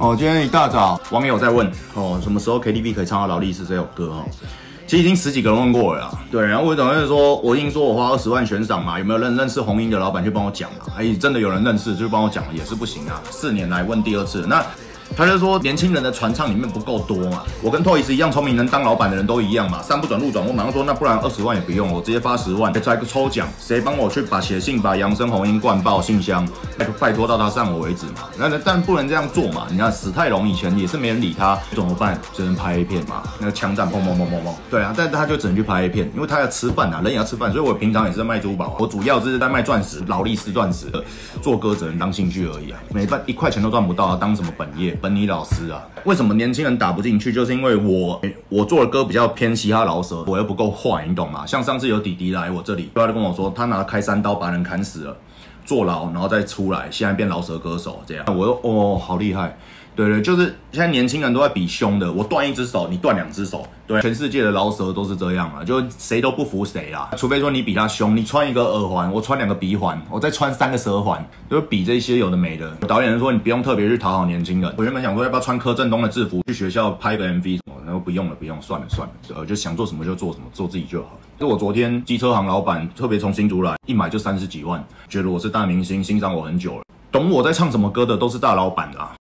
哦，今天一大早，网友在问哦，什么时候 KTV 可以唱到劳力士这首歌哦？其实已经十几个人问过了啦。对，然后我等于说，我已经说我花二十万悬赏嘛，有没有认认识红英的老板去帮我讲嘛？哎，真的有人认识就帮我讲，也是不行啊。四年来问第二次，那。他就说年轻人的传唱里面不够多嘛，我跟托伊斯一样聪明，能当老板的人都一样嘛，山不转路转，我马上说那不然二十万也不用，我直接发十万，再一个抽奖，谁帮我去把写信把扬声红音灌爆信箱，拜拜托到他上我为止嘛，那但不能这样做嘛，你看史泰龙以前也是没人理他，怎么办？只能拍 A 片嘛，那个枪战砰砰砰砰砰，对啊，但他就只能去拍 A 片，因为他要吃饭啊，人也要吃饭，所以我平常也是在卖珠宝，我主要就是在卖钻石，劳力士钻石，做歌只能当兴趣而已啊，每半一块钱都赚不到啊，当什么本业？本尼老师啊？为什么年轻人打不进去？就是因为我我做的歌比较偏嘻哈饶舌，我又不够坏，你懂吗？像上次有弟弟来我这里，他就跟我说，他拿开山刀把人砍死了，坐牢，然后再出来，现在变饶舌歌手这样。我说哦，好厉害。对对，就是现在年轻人都在比凶的，我断一只手，你断两只手。对，全世界的饶舌都是这样啊，就谁都不服谁啦。除非说你比他凶，你穿一个耳环，我穿两个鼻环，我再穿三个舌环，就比这些有的没的。导演说你不用特别去讨好年轻人。我原本想说要不要穿柯震东的制服去学校拍个 MV 什么，然后不用了，不用，算了算了，呃，就想做什么就做什么，做自己就好。就我昨天机车行老板特别从新竹来，一买就三十几万，觉得我是大明星，欣赏我很久了，懂我在唱什么歌的都是大老板啊。